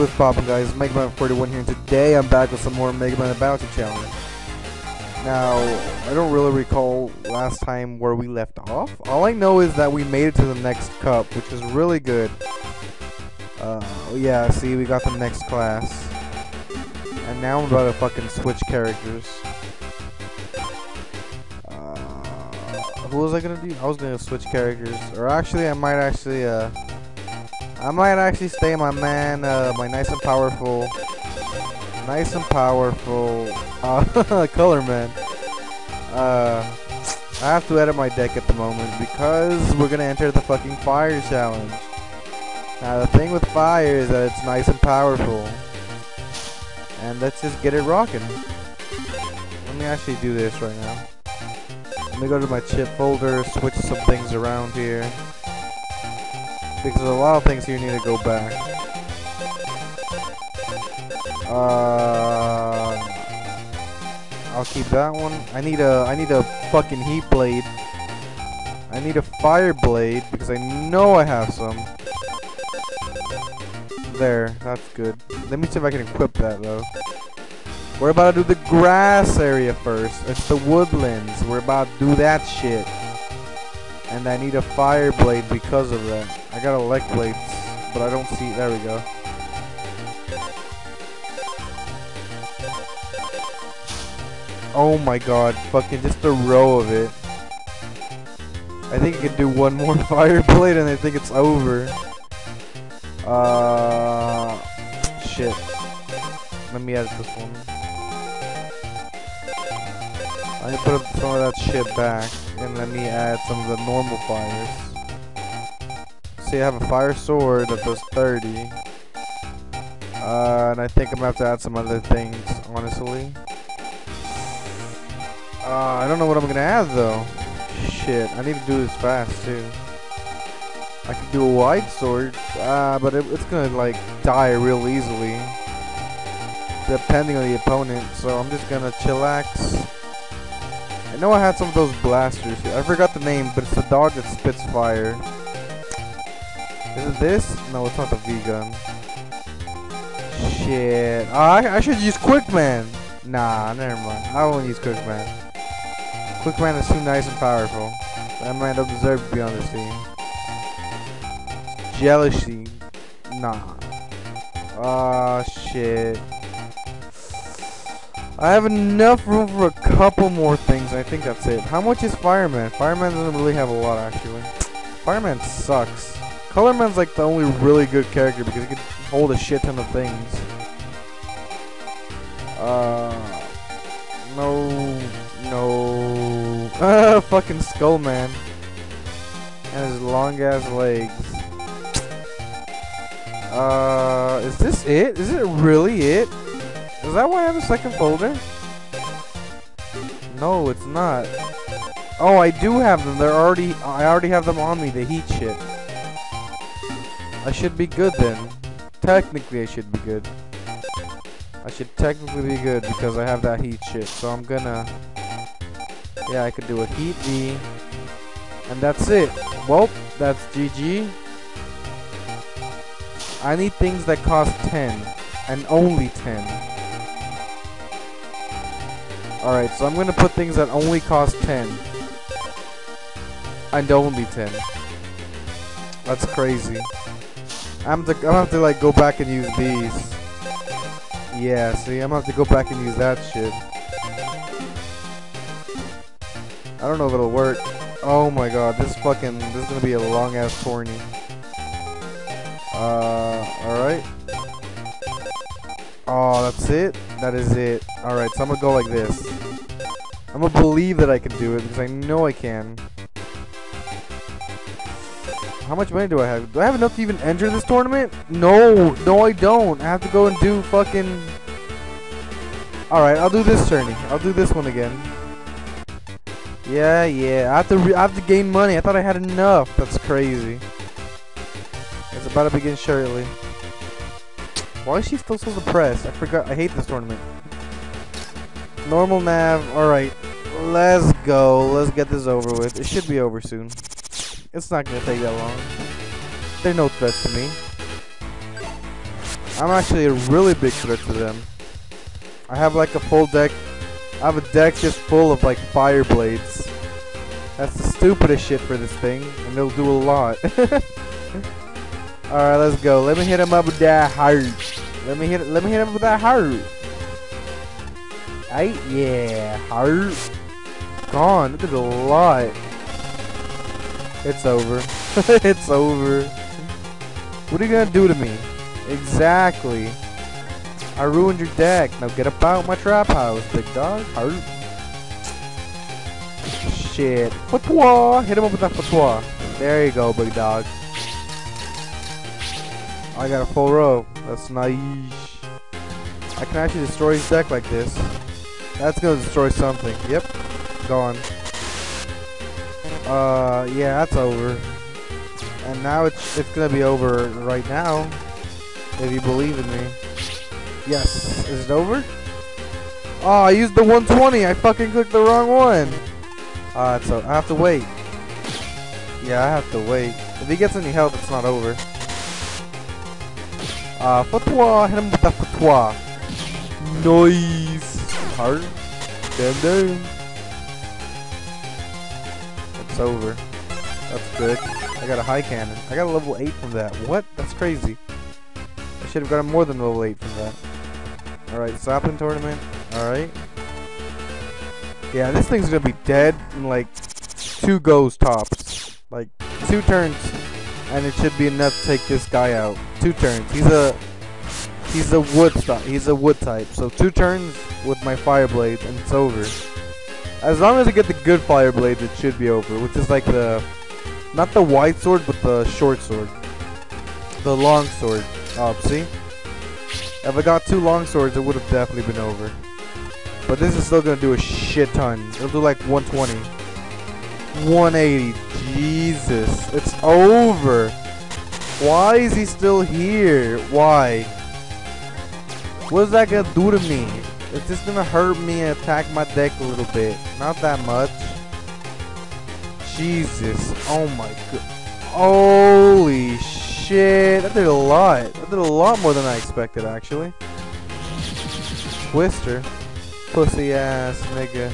What's poppin' guys? Mega Man 41 here, and today I'm back with some more Mega Man Bounty Challenge. Now, I don't really recall last time where we left off. All I know is that we made it to the next cup, which is really good. Uh, yeah, see, we got the next class. And now I'm about to fucking switch characters. Uh, who was I gonna do? I was gonna switch characters. Or actually, I might actually, uh... I might actually stay my man, uh, my nice and powerful, nice and powerful, uh, Colorman. Uh, I have to edit my deck at the moment because we're gonna enter the fucking fire challenge. Now the thing with fire is that it's nice and powerful. And let's just get it rocking. Let me actually do this right now. Let me go to my chip folder, switch some things around here because a lot of things here you need to go back. Uh, I'll keep that one. I need a I need a fucking heat blade. I need a fire blade because I know I have some. There, that's good. Let me see if I can equip that though. We're about to do the grass area first. It's the woodlands. We're about to do that shit. And I need a fire blade because of that. I got elect blades, but I don't see. There we go. Oh my god, fucking just a row of it. I think I can do one more fire blade and I think it's over. Uh, shit. Let me add this one. Need to put some of that shit back and let me add some of the normal fires see I have a fire sword that does 30. Uh, and I think I'm gonna have to add some other things, honestly. Uh, I don't know what I'm gonna add though. Shit, I need to do this fast too. I could do a wide sword, uh, but it, it's gonna like die real easily. Depending on the opponent, so I'm just gonna chillax. Know I had some of those blasters. I forgot the name, but it's the dog that spits fire. Is it this? No, it's not the V-gun. Shit. Oh, I, I should use Quick Man. Nah, never mind. I won't use Quick Man. Quick Man is too nice and powerful. That man don't deserve to be on this team. Jealousy. Nah. Ah, oh, shit. I have enough room for a couple more things. I think that's it. How much is Fireman? Fireman doesn't really have a lot, actually. Fireman sucks. Colorman's like the only really good character because he can hold a shit ton of things. Uh, no, no. Uh, fucking Skullman. And his long ass legs. Uh, is this it? Is it really it? Is that why I have a second folder? No, it's not. Oh, I do have them. They're already. I already have them on me. The heat shit. I should be good then. Technically, I should be good. I should technically be good because I have that heat shit. So I'm gonna... Yeah, I could do a heat V. And that's it. Well, that's GG. I need things that cost 10. And only 10. Alright, so I'm gonna put things that only cost 10. And only 10. That's crazy. I'm gonna have to like go back and use these. Yeah, see, I'm gonna have to go back and use that shit. I don't know if it'll work. Oh my god, this fucking, this is gonna be a long ass tourney. Uh, alright. Oh, that's it? That is it. Alright, so I'm gonna go like this. I'm gonna believe that I can do it because I know I can. How much money do I have? Do I have enough to even enter this tournament? No, no I don't. I have to go and do fucking... Alright, I'll do this tourney. I'll do this one again. Yeah, yeah. I have to I have to gain money. I thought I had enough. That's crazy. It's about to begin shortly. Why is she still so depressed? I forgot. I hate this tournament. Normal nav. Alright. Let's go. Let's get this over with. It should be over soon. It's not gonna take that long. They're no threat to me. I'm actually a really big threat to them. I have like a full deck. I have a deck just full of like fire blades. That's the stupidest shit for this thing, and it'll do a lot. Alright, let's go. Let me hit him up with that heart. Let me hit let me hit him up with that heart. Aight, yeah, heart. Gone. That did a lot. It's over. it's over. What are you gonna do to me? Exactly. I ruined your deck. Now get up out my trap house, big dog. Heart. Shit. Fatwa! Hit him up with that fatwa. There you go, big dog. I got a full row. That's nice. I can actually destroy his deck like this. That's gonna destroy something. Yep. Gone. Uh, yeah, that's over. And now it's it's gonna be over right now. If you believe in me. Yes. Is it over? Oh, I used the 120. I fucking clicked the wrong one. Uh, so I have to wait. Yeah, I have to wait. If he gets any health, it's not over. Uh, fatwa, hit him with the. Hard. Damn, damn. It's over. That's good. I got a high cannon. I got a level 8 from that. What? That's crazy. I should have gotten more than level 8 from that. Alright, Sapling Tournament. Alright. Yeah, this thing's gonna be dead in like two goes tops. Like, two turns and it should be enough to take this guy out. Two turns. He's a he's a wood stop. He's a wood type. So two turns with my fire blades and it's over. As long as I get the good fire blades, it should be over. Which is like the not the wide sword, but the short sword, the long sword. Oh, see. If I got two long swords, it would have definitely been over. But this is still gonna do a shit ton. It'll do like 120. 180. Jesus. Over. Why is he still here? Why? What is that gonna do to me? It's just gonna hurt me and attack my deck a little bit. Not that much. Jesus. Oh my god. Holy shit. That did a lot. That did a lot more than I expected, actually. Twister. Pussy ass nigga.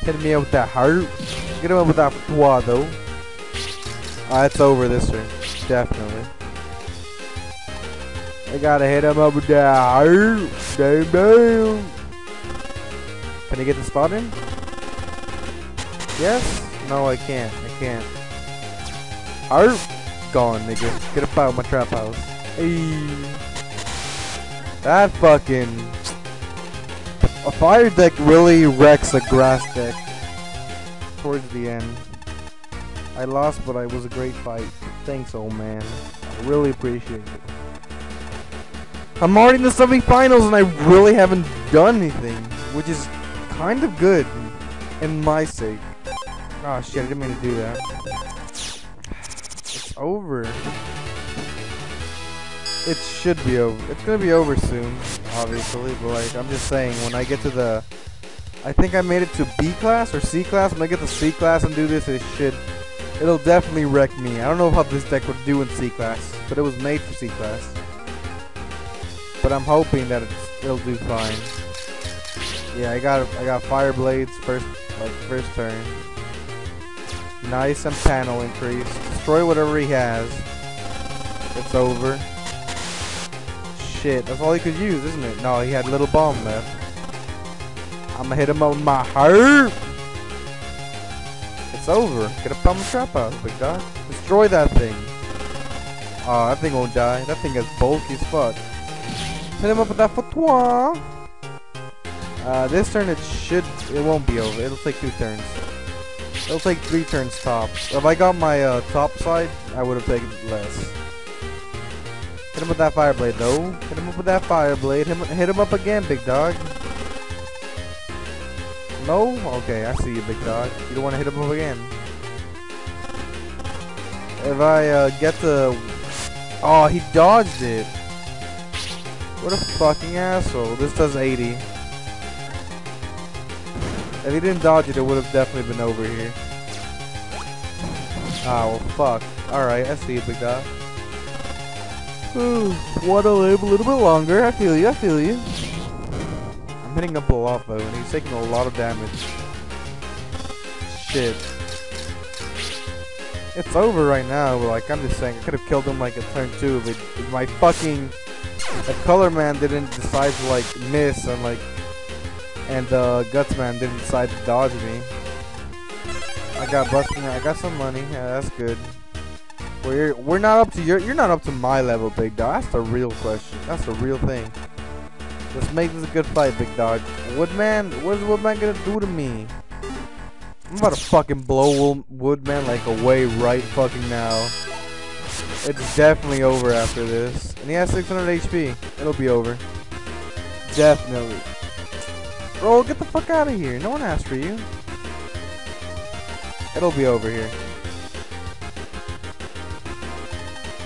Hit me up with that heart. Get him up with that fatwa though. Ah, it's over this turn. Definitely. I gotta hit him up with that. Damn, damn. Can I get the spot in? Yes? No, I can't. I can't. Heart? Gone, nigga. Get up out of my trap house. Hey. That fucking... A fire deck really wrecks a grass deck towards the end. I lost, but it was a great fight. Thanks, old man. I really appreciate it. I'm already in the semifinals and I really haven't done anything, which is kind of good in my sake. Oh shit, I didn't mean to do that. It's over. It should be over. It's gonna be over soon, obviously, but like, I'm just saying, when I get to the I think I made it to B class or C class. When I get to C class and do this, it should, it'll definitely wreck me. I don't know how this deck would do in C class, but it was made for C class. But I'm hoping that it'll do fine. Yeah, I got I got fire blades first like first turn. Nice and panel increase. Destroy whatever he has. It's over. Shit, that's all he could use, isn't it? No, he had a little bomb left. I'm gonna hit him with my heart. It's over. Get a the trap house, big dog. Destroy that thing. Oh, that thing won't die. That thing is bulky as fuck. Hit him up with that fatwa. Uh, this turn it should, it won't be over. It'll take two turns. It'll take three turns tops. If I got my uh, top side, I would have taken less. Hit him with that fire blade though. Hit him up with that fire blade. Hit him, hit him up again, big dog. No? Okay, I see you, big dog. You don't want to hit him up again. If I uh, get the... Oh, he dodged it. What a fucking asshole. This does 80. If he didn't dodge it, it would have definitely been over here. Ah, well, fuck. Alright, I see you, big dog. Ooh, Wanna live a little bit longer? I feel you. I feel you. Hitting a lot though, and he's taking a lot of damage. Shit. It's over right now, but like I'm just saying, I could have killed him like a turn two, but my fucking the Colorman didn't decide to like miss and like and the uh, guts man didn't decide to dodge me. I got busting. I got some money. Yeah, that's good. We're we're not up to your. You're not up to my level, big dog. That's the real question. That's the real thing. Let's make this a good fight, big dog. Woodman, what is Woodman gonna do to me? I'm about to fucking blow Woodman like away right fucking now. It's definitely over after this. And he has 600 HP. It'll be over. Definitely. Bro, get the fuck out of here. No one asked for you. It'll be over here.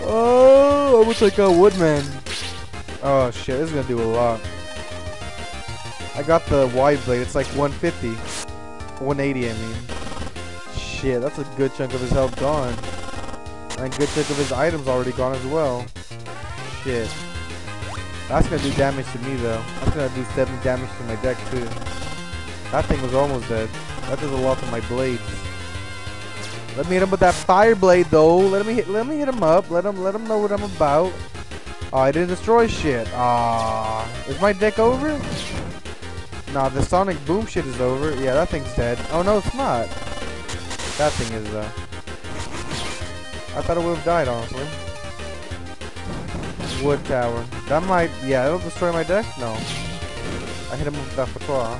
Oh, I'm gonna take out Woodman. Oh shit, this is gonna do a lot. I got the wide blade. It's like 150. 180, I mean. Shit, that's a good chunk of his health gone. And a good chunk of his items already gone as well. Shit. That's gonna do damage to me though. That's gonna do 70 damage to my deck too. That thing was almost dead. That does a lot to my blades. Let me hit him with that fire blade though. Let me hit let me hit him up. Let him let him know what I'm about. Oh, I didn't destroy shit. Ah, is my deck over? Nah, the sonic boom shit is over. Yeah, that thing's dead. Oh no, it's not. That thing is though. I thought it would have died, honestly. Wood tower. That might, yeah, it'll destroy my deck? No. I hit him with that fatwa.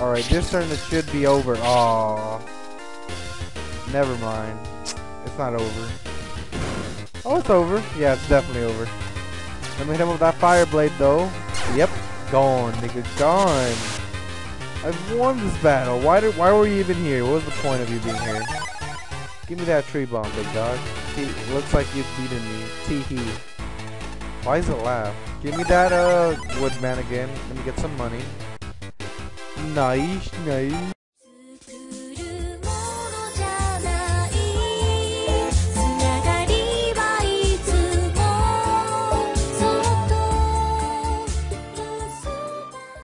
Alright, this turn it should be over. Aww. Never mind. It's not over. Oh, it's over. Yeah, it's definitely over. Let me hit him with that fire blade, though. Yep. Gone, nigga. Gone. I've won this battle. Why did? Why were you even here? What was the point of you being here? Give me that tree bomb, big dog. See, looks like you've beaten me. Teehee. Why is it laugh? Give me that uh woodman again. Let me get some money. Nice, nice.